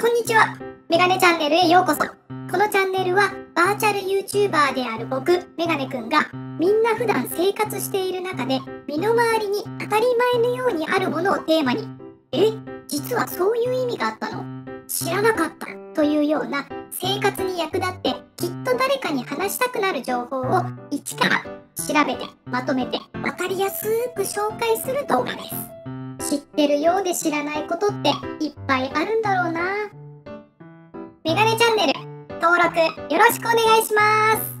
こんにちは。メガネチャンネルへようこそ。このチャンネルはバーチャル YouTuber である僕、メガネくんがみんな普段生活している中で身の回りに当たり前のようにあるものをテーマにえ、実はそういう意味があったの？知らなかったというような生活に役立ってきっと誰かに話したくなる情報を一から調べてまとめて分かりやすく紹介する動画です。知ってるようで知らないことっていっぱいあるんだろうな。メガネチャンネル登録よろしくお願いします。